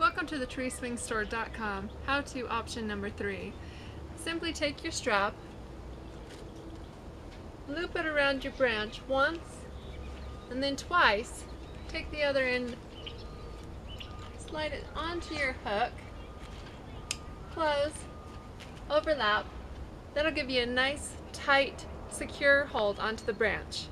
Welcome to the treeswingstore.com. How to option number three. Simply take your strap, loop it around your branch once, and then twice. Take the other end, slide it onto your hook, close, overlap. That'll give you a nice, tight, secure hold onto the branch.